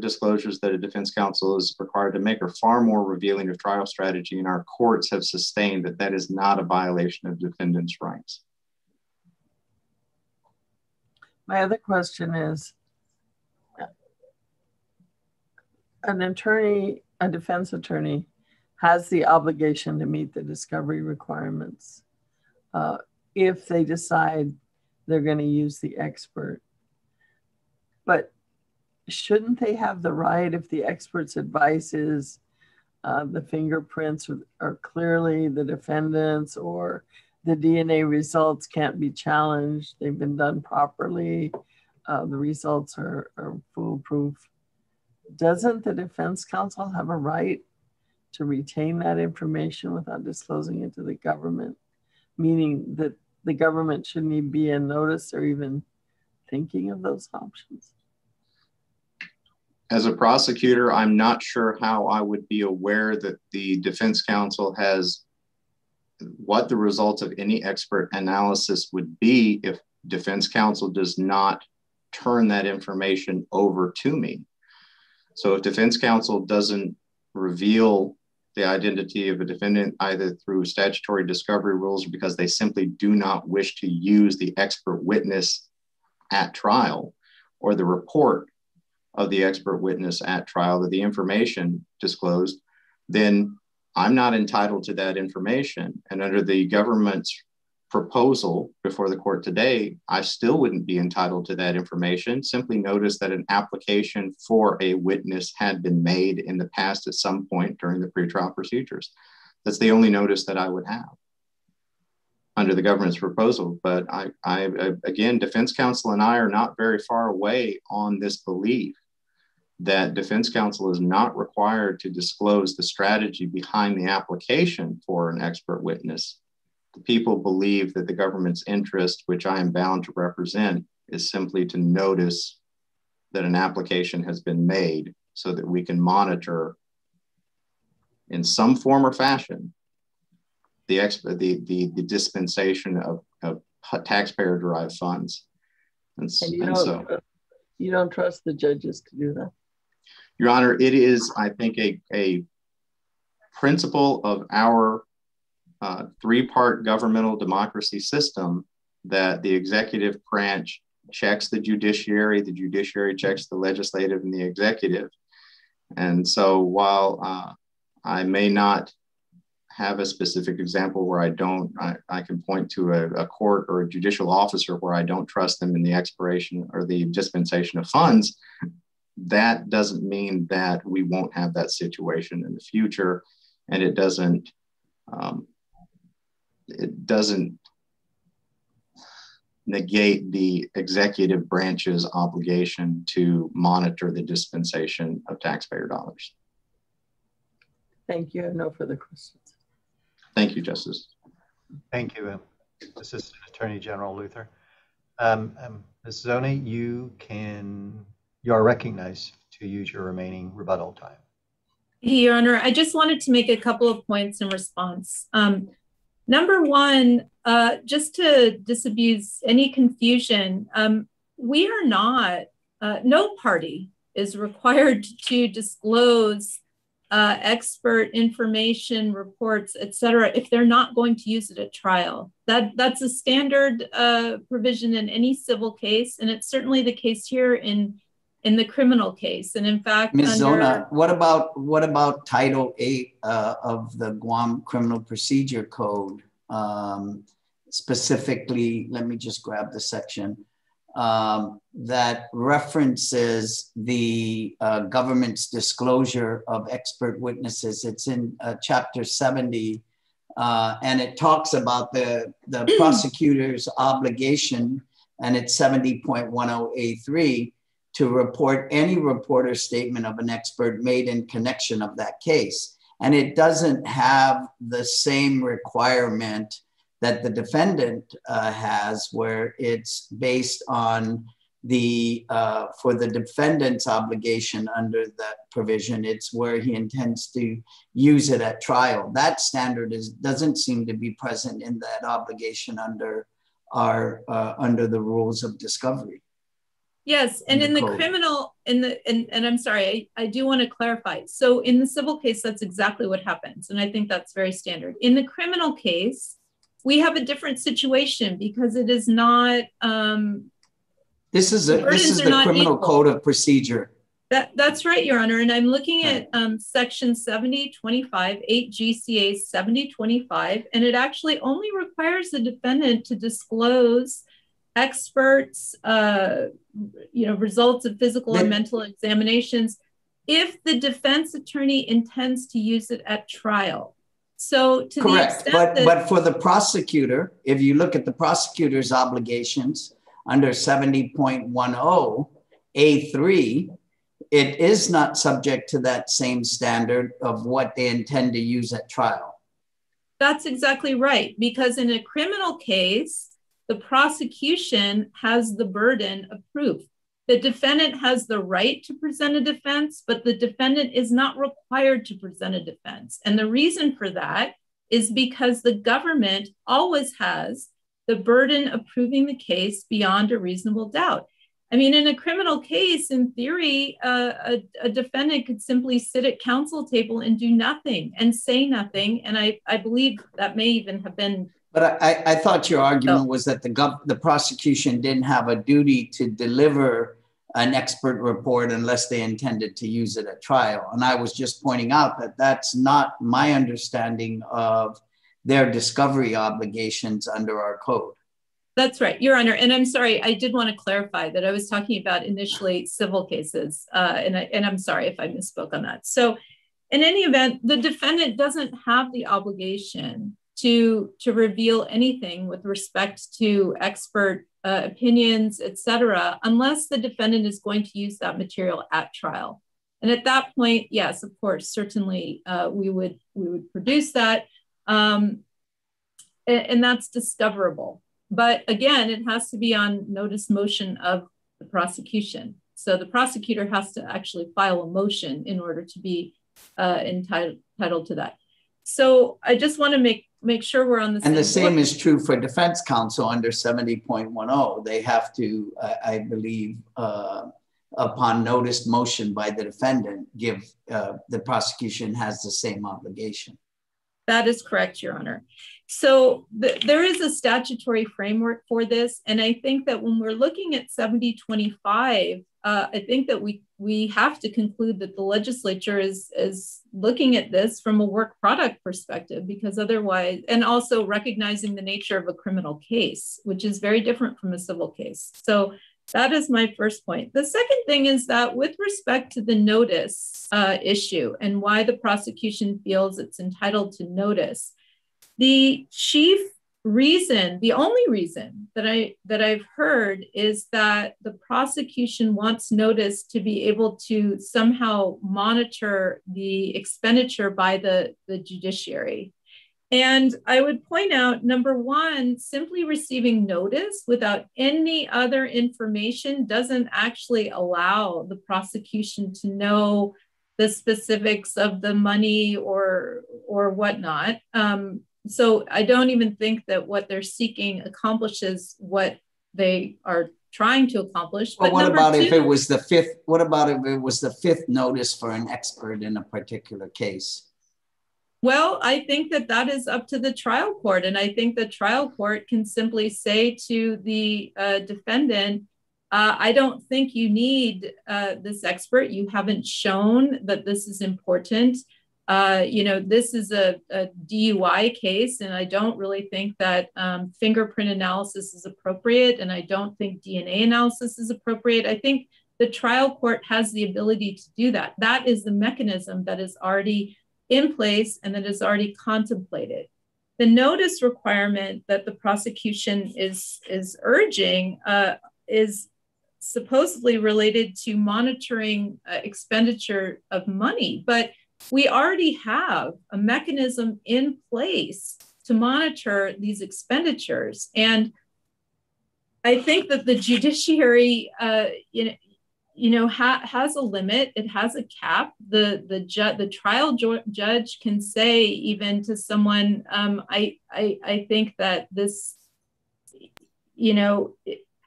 Disclosures that a defense counsel is required to make are far more revealing of trial strategy, and our courts have sustained that that is not a violation of defendants' rights. My other question is an attorney, a defense attorney, has the obligation to meet the discovery requirements. Uh, if they decide they're going to use the expert. But shouldn't they have the right if the expert's advice is uh, the fingerprints are, clearly the defendant's or the DNA results can't be challenged, they've been done properly, uh, the results are, are foolproof. Doesn't the defense counsel have a right to retain that information without disclosing it to the government? Meaning that the government shouldn't even be in notice or even thinking of those options? As a prosecutor, I'm not sure how I would be aware that the defense counsel has what the results of any expert analysis would be if defense counsel does not turn that information over to me. So if defense counsel doesn't reveal the identity of a defendant either through statutory discovery rules or because they simply do not wish to use the expert witness at trial or the report of the expert witness at trial that the information disclosed, then I'm not entitled to that information. And under the government's proposal before the court today, I still wouldn't be entitled to that information. Simply notice that an application for a witness had been made in the past at some point during the pretrial procedures. That's the only notice that I would have under the government's proposal. But I, I, again, defense counsel and I are not very far away on this belief that defense counsel is not required to disclose the strategy behind the application for an expert witness the people believe that the government's interest, which I am bound to represent, is simply to notice that an application has been made so that we can monitor in some form or fashion the, exp- the, the, the dispensation of, of taxpayer derived funds. And, and, you, and so, you don't trust the judges to do that? Your Honor, it is, I think, a, a principle of our uh, three part governmental democracy system that the executive branch checks the judiciary, the judiciary checks the legislative and the executive. And so while uh, I may not have a specific example where I don't, I, I can point to a, a, court or a judicial officer where I don't trust them in the expiration or the dispensation of funds, that doesn't mean that we won't have that situation in the future. And it doesn't, um, it doesn't negate the executive branch's obligation to monitor the dispensation of taxpayer dollars. Thank you. No further questions. Thank you, Justice. Thank you, Assistant Attorney General Luther. Um, um, Ms. Zona, you can, you are recognized to use your remaining rebuttal time. Your Honor, I just wanted to make a couple of points in response. Um, number one, uh, just to disabuse any confusion, um, we are not, uh, no party is required to disclose uh, expert information reports, et cetera, if they're not going to use it at trial. That, that's a standard uh, provision in any civil case, and it's certainly the case here in, in the criminal case. And in fact, Ms. Under, Zona, what about, what about Title 8 uh, of the Guam Criminal Procedure Code? Um, specifically, let me just grab the section um, that references the uh, government's disclosure of expert witnesses. It's in uh, chapter 70, uh, and it talks about the, the prosecutor's obligation, and it's 70.10A3 to report any reporter statement of an expert made in connection of that case. And it doesn't have the same requirement that the defendant uh, has, where it's based on the uh, for the defendant's obligation under that provision. It's where he intends to use it at trial. That standard is doesn't seem to be present in that obligation under our uh, under the rules of discovery. Yes, and in the, in the criminal, in the and, and I'm sorry, I, I do want to clarify. So in the civil case, that's exactly what happens, and I think that's very standard. In the criminal case, we have a different situation because it is not. Um, this is a, this is the criminal equal. code of procedure. That, that's right, Your Honor. And I'm looking at um, section 7025, 8 GCA 7025, and it actually only requires the defendant to disclose experts, uh, you know, results of physical and mental examinations if the defense attorney intends to use it at trial. So to correct, but that- but for the prosecutor, if you look at the prosecutor's obligations under seventy point one zero a three. it is not subject to that same standard of what they intend to use at trial. That's exactly right, because in a criminal case, the prosecution has the burden of proof. The defendant has the right to present a defense, but the defendant is not required to present a defense. And the reason for that is because the government always has the burden of proving the case beyond a reasonable doubt. I mean, in a criminal case, in theory, uh, a, a, defendant could simply sit at counsel table and do nothing and say nothing. And I, I believe that may even have been. But I, I thought your argument was that the gov- the prosecution didn't have a duty to deliver an expert report unless they intended to use it at trial. And I was just pointing out that that's not my understanding of their discovery obligations under our code. That's right, Your Honor. And I'm sorry, I did want to clarify that I was talking about initially civil cases, uh, and, I, and I'm sorry if I misspoke on that. So, in any event, the defendant doesn't have the obligation to, to reveal anything with respect to expert uh, opinions, etc., unless the defendant is going to use that material at trial. And at that point, yes, of course, certainly uh, we would we would produce that, um, and, and that's discoverable. But again, it has to be on notice motion of the prosecution. So the prosecutor has to actually file a motion in order to be uh, entitled, entitled to that. So I just want to make make sure we're on the same. And the same is true for defense counsel under 70.10. They have to, uh, I believe, uh, upon noticed motion by the defendant, give uh, the prosecution has the same obligation. That is correct, Your Honor. So th- there is a statutory framework for this, and I think that when we're looking at 7025, uh, I think that we we have to conclude that the legislature is is looking at this from a work product perspective, because otherwise, and also recognizing the nature of a criminal case, which is very different from a civil case. So that is my first point. The second thing is that with respect to the notice uh, issue and why the prosecution feels it's entitled to notice, the chief reason, the only reason that I that I've heard is that the prosecution wants notice to be able to somehow monitor the expenditure by the, the judiciary. And I would point out number one, simply receiving notice without any other information doesn't actually allow the prosecution to know the specifics of the money or or whatnot. Um, so I don't even think that what they're seeking accomplishes what they are trying to accomplish. But, but what about two, if it was the fifth? What about if it was the fifth notice for an expert in a particular case? Well, I think that that is up to the trial court. And I think the trial court can simply say to the uh, defendant, uh, I don't think you need uh, this expert. You haven't shown that this is important. Uh, you know, this is a, a, DUI case, and I don't really think that um, fingerprint analysis is appropriate, and I don't think DNA analysis is appropriate. I think the trial court has the ability to do that. That is the mechanism that is already in place and that is already contemplated. The notice requirement that the prosecution is, is urging uh, is supposedly related to monitoring uh, expenditure of money, but we already have a mechanism in place to monitor these expenditures. And I think that the judiciary, uh, you know, you know ha- has a limit it has a cap the the ju- the trial ju- judge can say even to someone um, I, I i think that this you know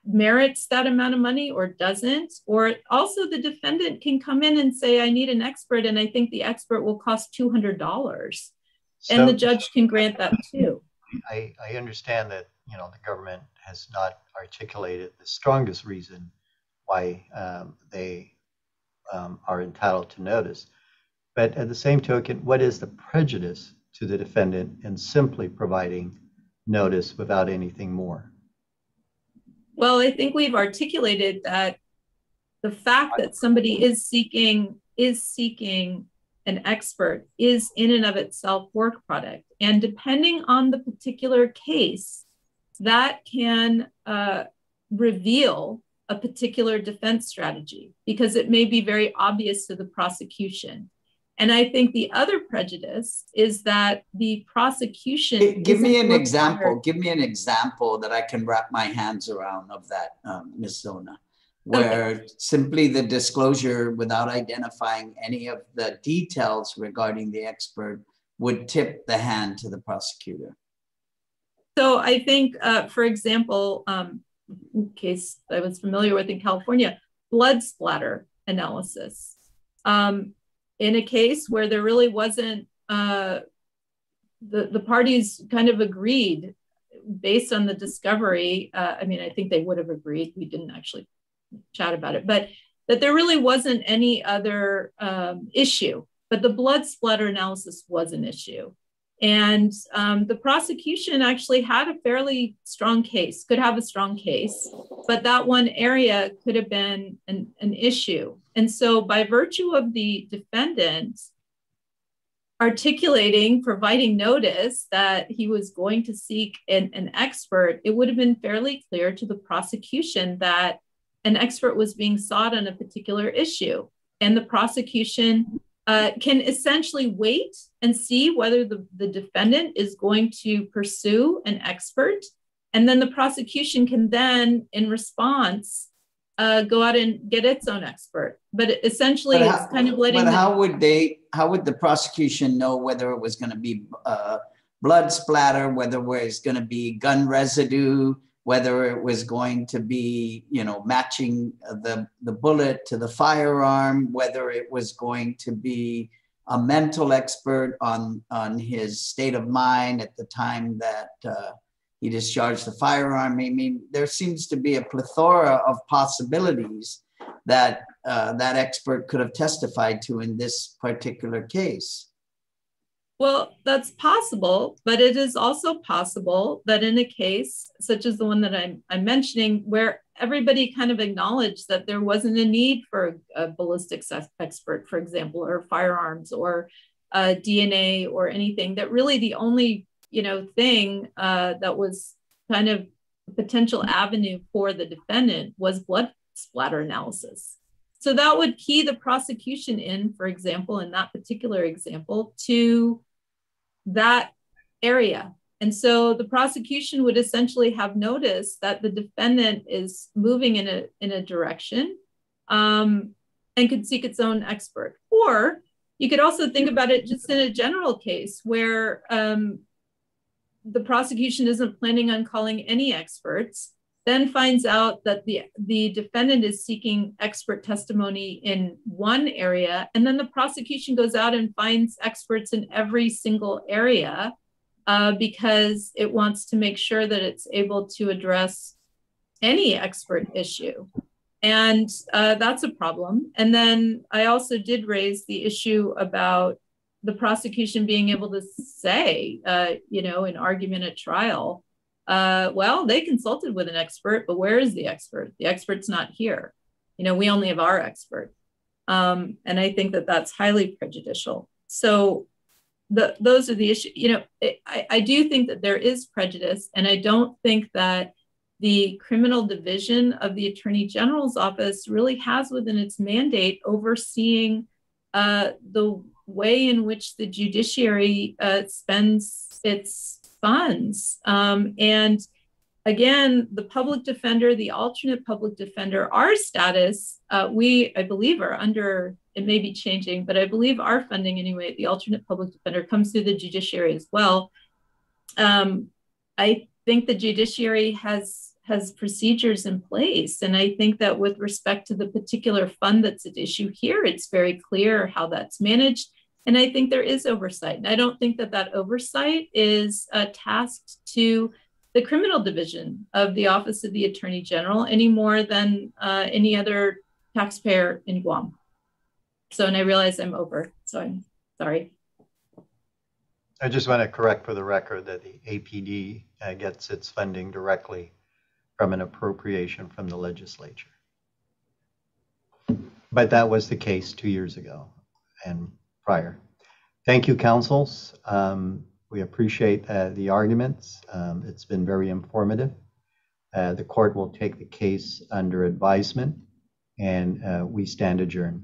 merits that amount of money or doesn't or also the defendant can come in and say i need an expert and i think the expert will cost $200 so, and the judge can grant that too I, I understand that you know the government has not articulated the strongest reason why um, they um, are entitled to notice. But at the same token, what is the prejudice to the defendant in simply providing notice without anything more? Well, I think we've articulated that the fact that somebody is seeking is seeking an expert is in and of itself work product. And depending on the particular case, that can uh, reveal a particular defense strategy because it may be very obvious to the prosecution. And I think the other prejudice is that the prosecution. Give me an example. Give me an example that I can wrap my hands around of that, um, Ms. Zona, where okay. simply the disclosure without identifying any of the details regarding the expert would tip the hand to the prosecutor. So I think, uh, for example, um, case I was familiar with in California, blood splatter analysis. Um, in a case where there really wasn't, uh, the, the parties kind of agreed based on the discovery. Uh, I mean, I think they would have agreed. We didn't actually chat about it, but that there really wasn't any other um, issue. But the blood splatter analysis was an issue. And um, the prosecution actually had a fairly strong case, could have a strong case, but that one area could have been an, an issue. And so, by virtue of the defendant articulating, providing notice that he was going to seek an, an expert, it would have been fairly clear to the prosecution that an expert was being sought on a particular issue. And the prosecution uh, can essentially wait and see whether the, the defendant is going to pursue an expert. And then the prosecution can then, in response, uh, go out and get its own expert. But essentially, but how, it's kind of letting. But how would they? How would the prosecution know whether it was going to be uh, blood splatter, whether it was going to be gun residue, whether it was going to be, you know, matching the, the bullet to the firearm, whether it was going to be a mental expert on, on his state of mind at the time that uh, he discharged the firearm. I mean, there seems to be a plethora of possibilities that uh, that expert could have testified to in this particular case. Well, that's possible, but it is also possible that in a case such as the one that I'm, I'm mentioning, where everybody kind of acknowledged that there wasn't a need for a, a ballistics expert, for example, or firearms or uh, DNA or anything, that really the only you know thing uh, that was kind of a potential avenue for the defendant was blood splatter analysis. So that would key the prosecution in, for example, in that particular example, to that area. And so the prosecution would essentially have noticed that the defendant is moving in a, in a direction um, and could seek its own expert. Or you could also think about it just in a general case where um, the prosecution isn't planning on calling any experts then finds out that the, the defendant is seeking expert testimony in one area, and then the prosecution goes out and finds experts in every single area uh, because it wants to make sure that it's able to address any expert issue. And uh, that's a problem. And then I also did raise the issue about the prosecution being able to say, uh, you know, in argument at trial, uh, well, they consulted with an expert, but where is the expert? The expert's not here. You know, we only have our expert. Um, and I think that that's highly prejudicial. So the, those are the issues. You know, it, I, I do think that there is prejudice, and I don't think that the criminal division of the attorney general's office really has within its mandate overseeing uh, the way in which the judiciary uh, spends its funds. Um, and again, the public defender, the alternate public defender, our status, uh, we, I believe, are under, it may be changing, but I believe our funding anyway, the alternate public defender comes through the judiciary as well. Um, I think the judiciary has has procedures in place. And I think that with respect to the particular fund that's at issue here, it's very clear how that's managed. And I think there is oversight. And I don't think that that oversight is uh, tasked to the criminal division of the Office of the Attorney General any more than uh, any other taxpayer in Guam. So, and I realize I'm over, so I'm sorry. I just want to correct for the record that the APD uh, gets its funding directly from an appropriation from the legislature. But that was the case two years ago. And prior. Thank you, counsels. Um, we appreciate uh, the arguments. Um, it's been very informative. Uh, the court will take the case under advisement and uh, we stand adjourned.